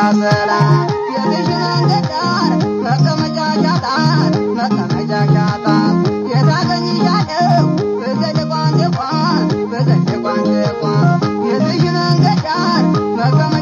አበራ መቀመጫ ሻጣት መቀመጫ ሻጣት የታገኝሻለው በዘደቋን ደቋን በዘደቋን ደቋን መቀመጫ